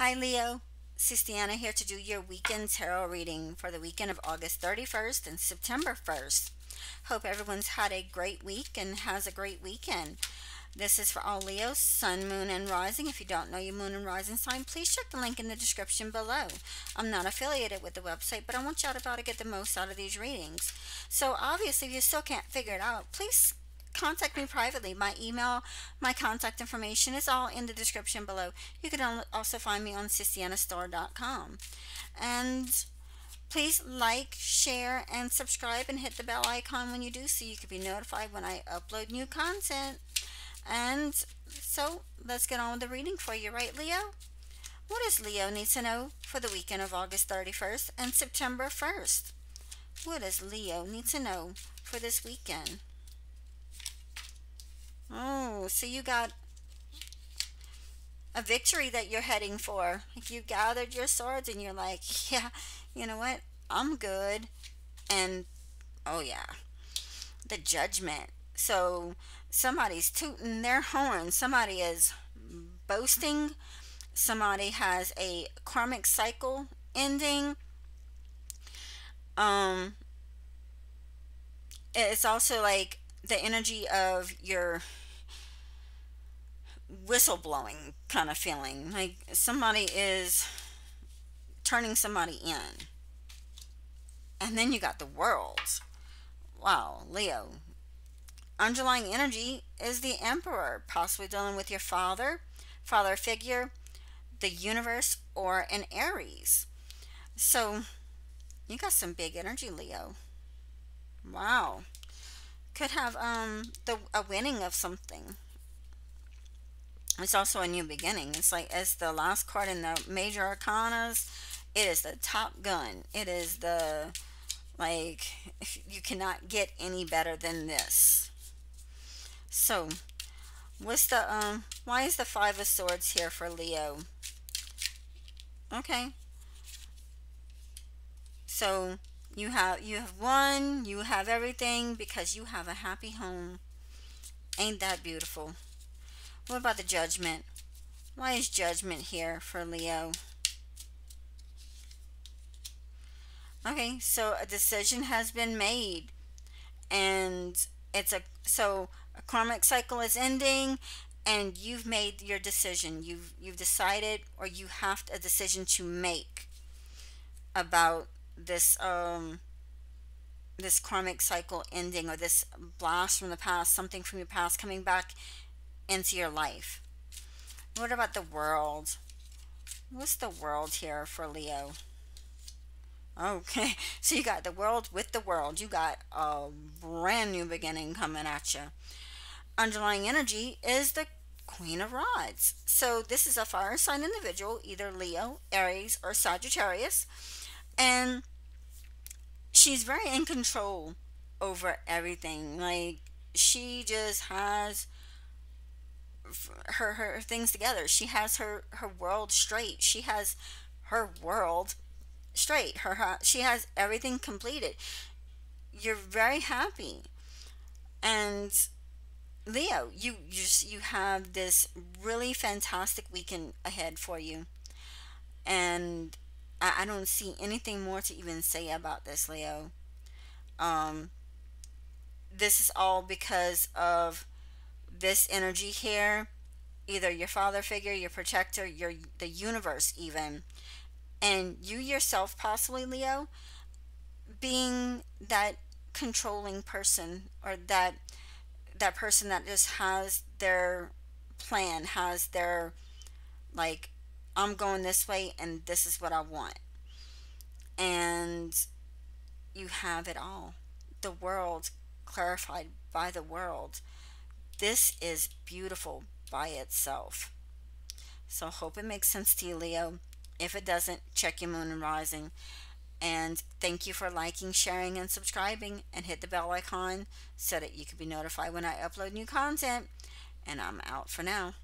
Hi, Leo. Siestiana here to do your weekend tarot reading for the weekend of August 31st and September 1st. Hope everyone's had a great week and has a great weekend. This is for all Leos, Sun, Moon, and Rising. If you don't know your Moon and Rising sign, please check the link in the description below. I'm not affiliated with the website, but I want y'all to to get the most out of these readings. So obviously, if you still can't figure it out, please contact me privately. My email, my contact information is all in the description below. You can also find me on siestianastar.com. And please like, share, and subscribe and hit the bell icon when you do so you can be notified when I upload new content. And so let's get on with the reading for you, right, Leo? What does Leo need to know for the weekend of August 31st and September 1st? What does Leo need to know for this weekend? Oh, so you got a victory that you're heading for. Like you gathered your swords and you're like, yeah, you know what? I'm good. And oh yeah, the judgment. So somebody's tooting their horn. Somebody is boasting. Somebody has a karmic cycle ending. Um, it's also like the energy of your whistleblowing kind of feeling. Like somebody is turning somebody in. And then you got the world. Wow, Leo. Underlying energy is the Emperor, possibly dealing with your father, father figure, the universe, or an Aries. So you got some big energy, Leo. Wow. Could have um the a winning of something it's also a new beginning. It's like as the last card in the major arcanas, it is the top gun. It is the like you cannot get any better than this. So, what's the um why is the 5 of swords here for Leo? Okay. So, you have you have won, you have everything because you have a happy home. Ain't that beautiful? What about the judgment? Why is judgment here for Leo? Okay, so a decision has been made. And it's a so a karmic cycle is ending and you've made your decision. You've you've decided or you have a decision to make about this um this karmic cycle ending or this blast from the past, something from your past coming back into your life. What about the world? What's the world here for Leo? Okay, so you got the world with the world. You got a brand new beginning coming at you. Underlying energy is the Queen of Rods. So this is a fire sign individual, either Leo, Aries, or Sagittarius. And she's very in control over everything. Like, she just has her her things together. She has her her world straight. She has her world straight. Her she has everything completed. You're very happy, and Leo, you you you have this really fantastic weekend ahead for you, and I, I don't see anything more to even say about this, Leo. Um, this is all because of this energy here, either your father figure, your protector, your the universe even, and you yourself possibly Leo being that controlling person or that that person that just has their plan, has their like I'm going this way and this is what I want. And you have it all. The world clarified by the world this is beautiful by itself. So hope it makes sense to you, Leo. If it doesn't, check your moon and rising. And thank you for liking, sharing, and subscribing. And hit the bell icon so that you can be notified when I upload new content. And I'm out for now.